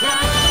That's.